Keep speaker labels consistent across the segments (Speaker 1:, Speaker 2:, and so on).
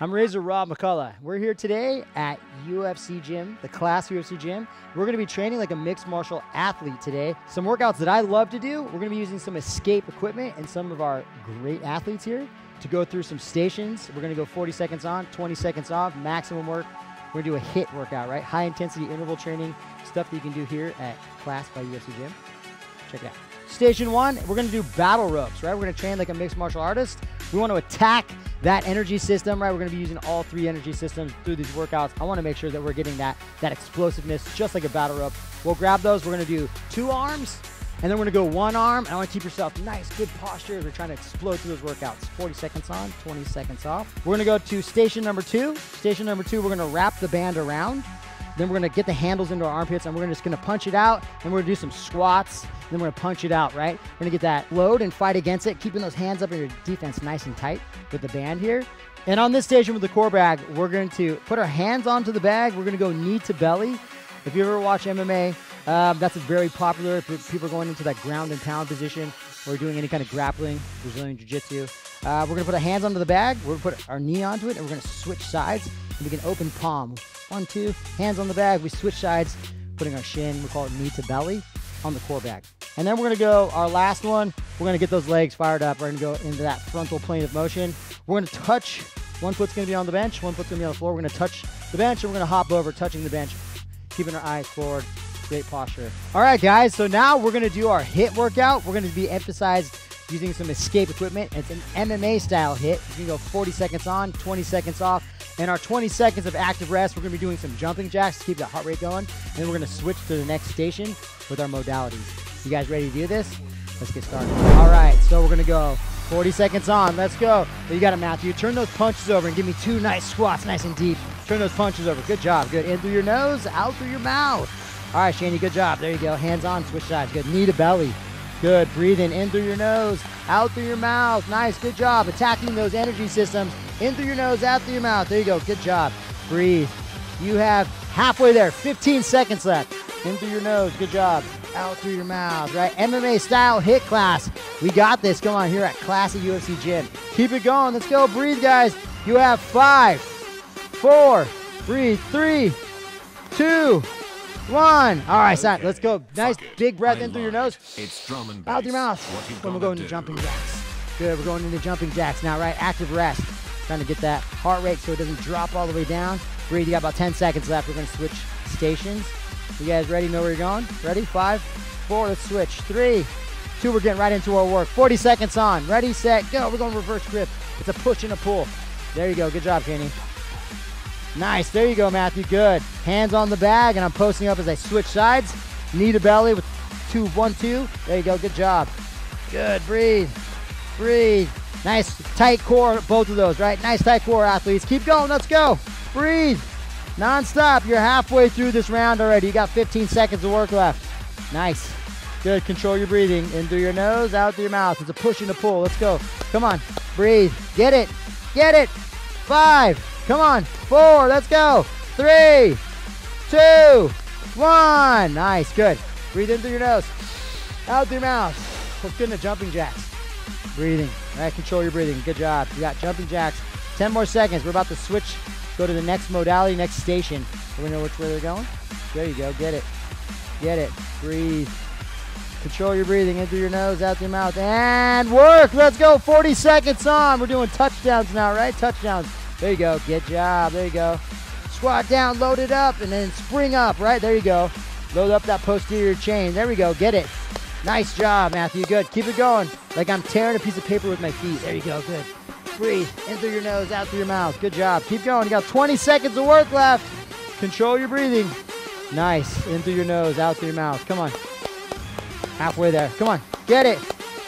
Speaker 1: I'm Razor Rob McCullough. We're here today at UFC Gym, the class UFC Gym. We're going to be training like a mixed martial athlete today. Some workouts that I love to do. We're going to be using some escape equipment and some of our great athletes here to go through some stations. We're going to go 40 seconds on, 20 seconds off, maximum work. We're going to do a HIIT workout, right? High intensity interval training, stuff that you can do here at Class by UFC Gym. Check it out. Station one, we're going to do battle ropes, right? We're going to train like a mixed martial artist. We want to attack that energy system, right? We're going to be using all three energy systems through these workouts. I want to make sure that we're getting that that explosiveness just like a battle rope. We'll grab those. We're going to do two arms, and then we're going to go one arm. And I want to keep yourself nice, good posture as we're trying to explode through those workouts. 40 seconds on, 20 seconds off. We're going to go to station number two. Station number two, we're going to wrap the band around. Then we're gonna get the handles into our armpits and we're just gonna punch it out. And we're gonna do some squats. Then we're gonna punch it out, right? We're gonna get that load and fight against it, keeping those hands up in your defense nice and tight with the band here. And on this station with the Corebag, we're going to put our hands onto the bag. We're gonna go knee to belly. If you ever watch MMA, um, that's very popular. If people are going into that ground and pound position or doing any kind of grappling, Brazilian Jiu-Jitsu. Uh, we're gonna put our hands onto the bag. We're gonna put our knee onto it, and we're gonna switch sides. And we can open palm. One, two, hands on the bag. We switch sides, putting our shin, we call it knee to belly, on the Corebag. And then we're gonna go our last one. We're gonna get those legs fired up. We're gonna go into that frontal plane of motion. We're gonna touch. One foot's gonna be on the bench. One foot's gonna be on the floor. We're gonna touch the bench, and we're gonna hop over, touching the bench, keeping our eyes forward. Great posture. All right, guys. So now we're gonna do our HIIT workout. We're gonna be emphasized using some escape equipment. It's an MMA style HIIT. It's gonna go 40 seconds on, 20 seconds off. And our 20 seconds of active rest, we're gonna be doing some jumping jacks to keep that heart rate going. And then we're gonna switch to the next station with our modalities. You guys ready to do this? Let's get started. All right, so we're gonna go 40 seconds on. Let's go. You got it, Matthew. Turn those punches over and give me two nice squats, nice and deep. Turn those punches over. Good job. Good. In through your nose, out through your mouth. All right, Shanie, good job. There you go. Hands on, switch sides. Good. Knee to belly. Good. Breathing in through your nose, out through your mouth. Nice. Good job. Attacking those energy systems in through your nose, out through your mouth. There you go. Good job. Breathe. You have halfway there. 15 seconds left. In through your nose. Good job. Out through your mouth. Right. MMA style HIIT class. We got this. Come on here at Class by UFC Gym. Keep it going. Let's go. Breathe, guys. You have five, four, breathe, three, two, one. All right, son. Let's go. Nice big breath in through your nose.
Speaker 2: It's drum and
Speaker 1: Out your mouth.
Speaker 2: You
Speaker 1: Then we're going jumping jacks. Good. We're going into jumping jacks now, right? Active rest. Trying to get that heart rate so it doesn't drop all the way down. Breathe. You got about 10 seconds left. We're going to switch stations. You guys ready? Know where you're going? Ready? Five, four. Let's switch. Three, two. We're getting right into our work. 40 seconds on. Ready, set, go. We're going reverse grip. It's a push and a pull. There you go. Good job, Kenny. Nice. There you go, Matthew. Good. Hands on the bag, and I'm posting up as I switch sides. Knee to belly with two, one, two. There you go. Good job. Good. Breathe. Breathe. Nice tight core, both of those, right? Nice tight core, athletes. Keep going. Let's go. Breathe. Non-stop. You're halfway through this round already. You got 15 seconds of work left. Nice. Good. Control your breathing. In through your nose, out through your mouth. It's a push and a pull. Let's go. Come on. Breathe. Get it. Get it. Five. Come on. Four. Let's go. Three, two, one. Nice. Good. Breathe in through your nose. Out through your mouth. Let's get into jumping jacks. Breathing. All right. Control your breathing. Good job. You got jumping jacks. 10 more seconds. We're about to switch. Go to the next modality, next station. Do to know which way they're going. There you go. Get it. Get it. Breathe. Control your breathing in through your nose, out through your mouth, and work. Let's go. 40 seconds on. We're doing touchdowns now, right? Touchdowns. There you go. Good job. There you go. Squat down, load it up, and then spring up, right? There you go. Load up that posterior chain. There we go. Get it. Nice job, Matthew. Good. Keep it going. Like I'm tearing a piece of paper with my feet. There you go. Good. Breathe. In through your nose, out through your mouth. Good job. Keep going. You got 20 seconds of work left. Control your breathing. Nice. In through your nose, out through your mouth. Come on. Halfway there. Come on. Get it.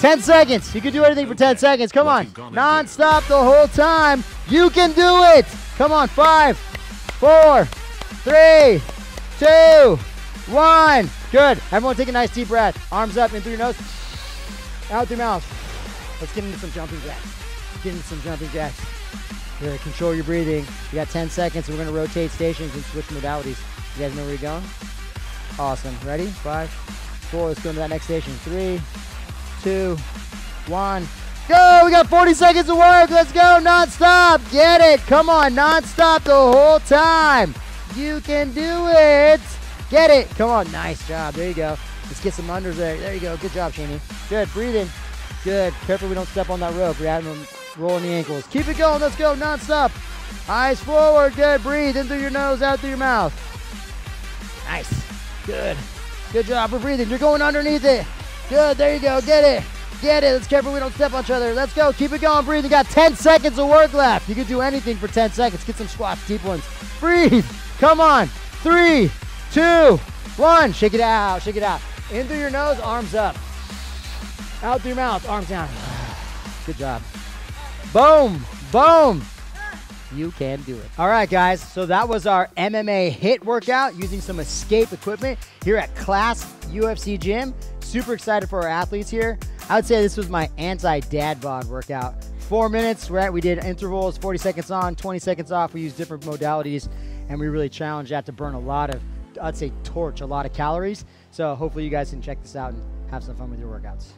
Speaker 1: 10 seconds. You can do anything for 10 seconds. Come on. Non-stop the whole time. You can do it. Come on. Five, four, three, two, one. Good. Everyone take a nice deep breath. Arms up in through your nose. Out through your mouth. Let's get into some jumping jacks. Get into some jumping jacks. Good. Control your breathing. You got 10 seconds. We're going to rotate stations and switch modalities. You guys know where you're going? Awesome. Ready? Five, four. Let's go to that next station. Three, two, one. Go. We got 40 seconds of work. Let's go. Non-stop. Get it. Come on. Non-stop the whole time. You can do it. Get it. Come on. Nice job. There you go. Let's get some unders there. There you go. Good job, Shanie. Good. Breathing. Good. Careful we don't step on that rope. We're having them rolling the ankles. Keep it going. Let's go. Non-stop. Eyes forward. Good. Breathe in through your nose, out through your mouth. Nice. Good. Good job. We're breathing. You're going underneath it. Good. There you go. Get it. Get it. Let's careful we don't step on each other. Let's go. Keep it going. Breathe. You got 10 seconds of work left. You can do anything for 10 seconds. Get some squats, deep ones. Breathe. Come on. Three, two, one. Shake it out. Shake it out. In through your nose, arms up. Out through your mouth, arms down. Good job. Boom. Boom. You can do it. All right, guys. So that was our MMA HIIT workout using some escape equipment here at Class UFC Gym. Super excited for our athletes here. I would say this was my anti-dad bod workout. Four minutes, right? We did intervals, 40 seconds on, 20 seconds off. We used different modalities, and we really challenged that to burn a lot of, I'd say, torch a lot of calories. So hopefully you guys can check this out and have some fun with your workouts.